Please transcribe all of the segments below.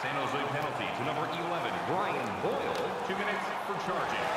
San Jose penalty to number 11, Brian Boyle, two minutes for charging.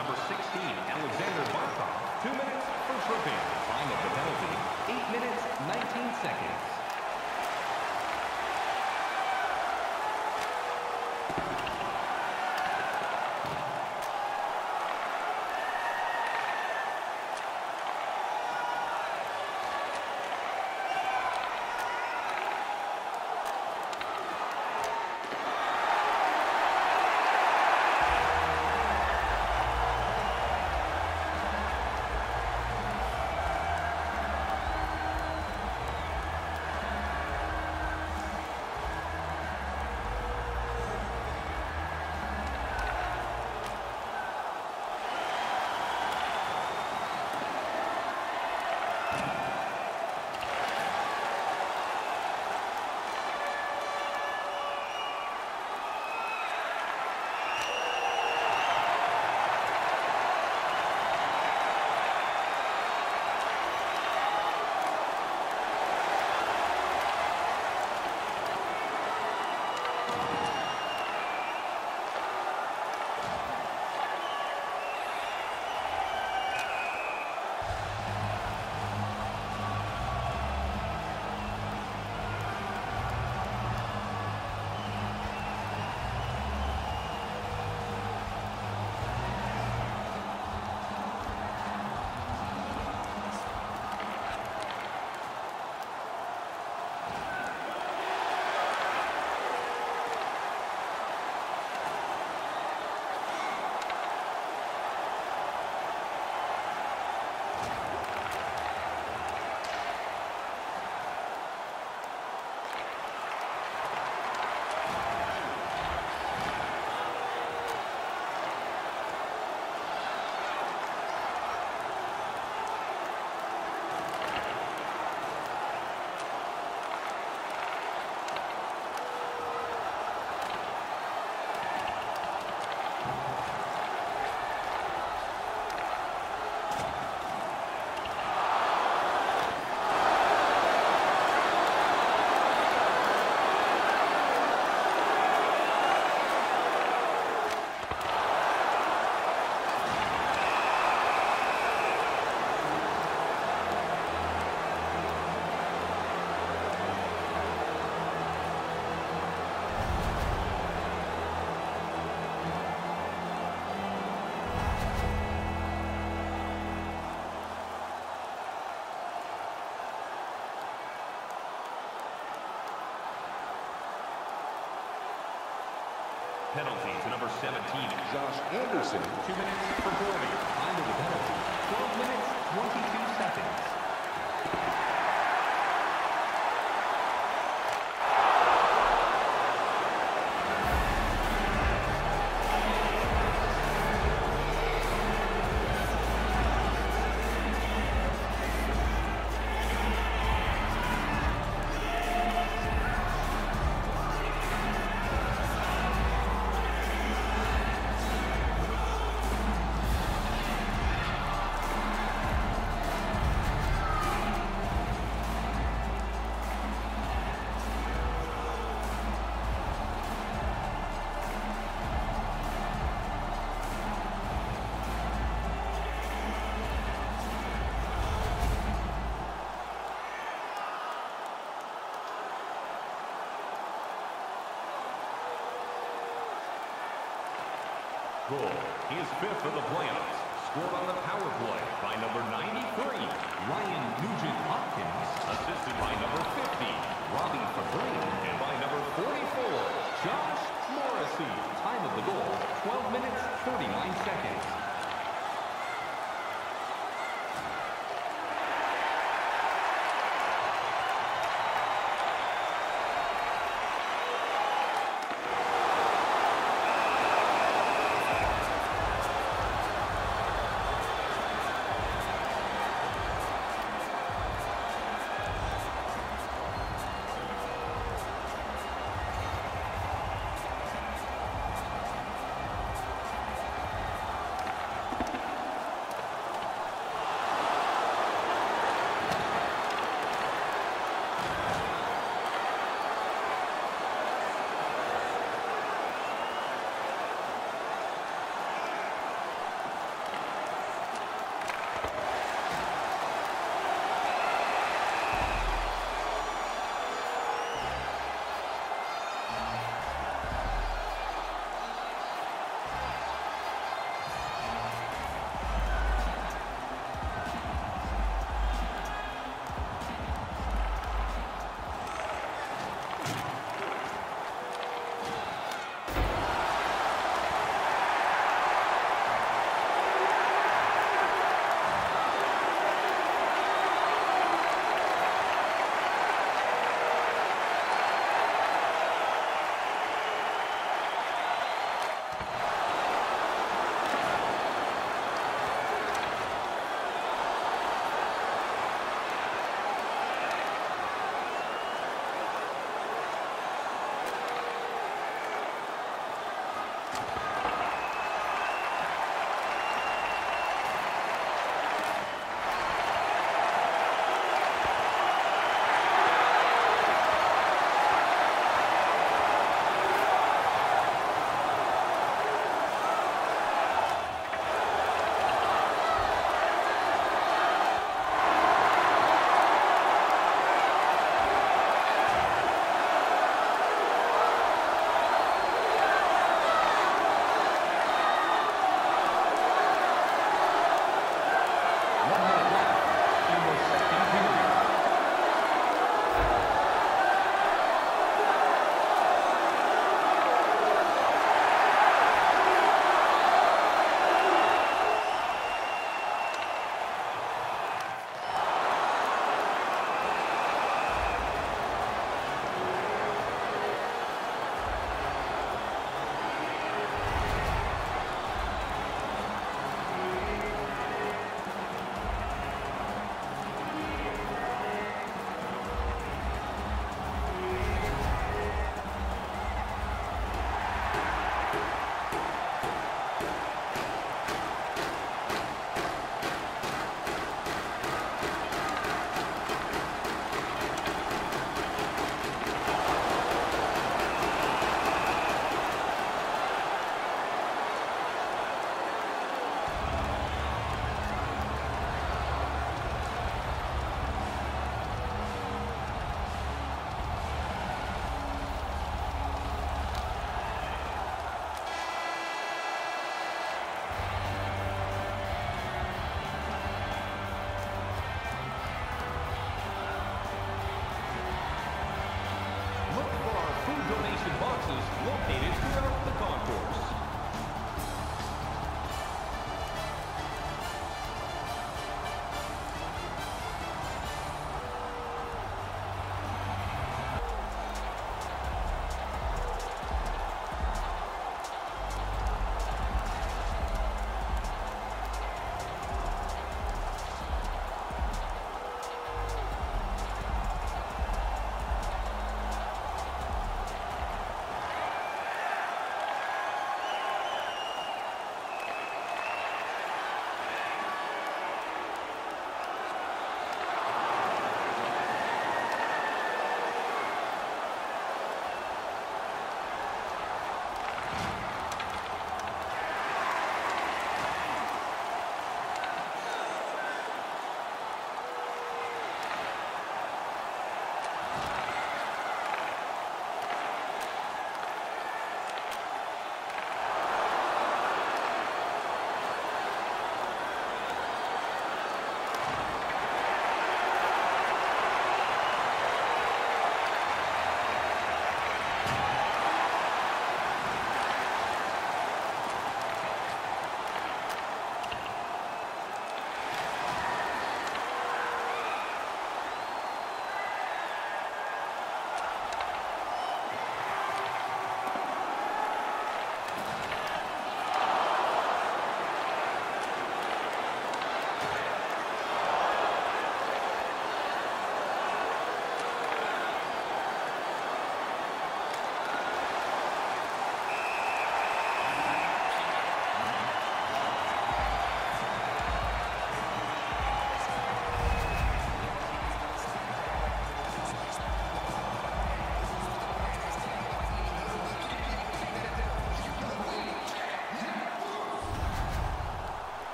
Number 16, Alexander Barkov. Two minutes for tripping. Time of the penalty, eight minutes, 19 seconds. Penalty to number 17, Josh Anderson. Two minutes for Gordy. Time the penalty, 12 minutes, 22 goal. He is fifth of the playoffs. Scored on the power play by number 93, Ryan Nugent-Hopkins. Assisted by number 50, Robbie Fabbri. And by number 44, Josh Morrissey. Time of the goal, 12 minutes, 39 seconds.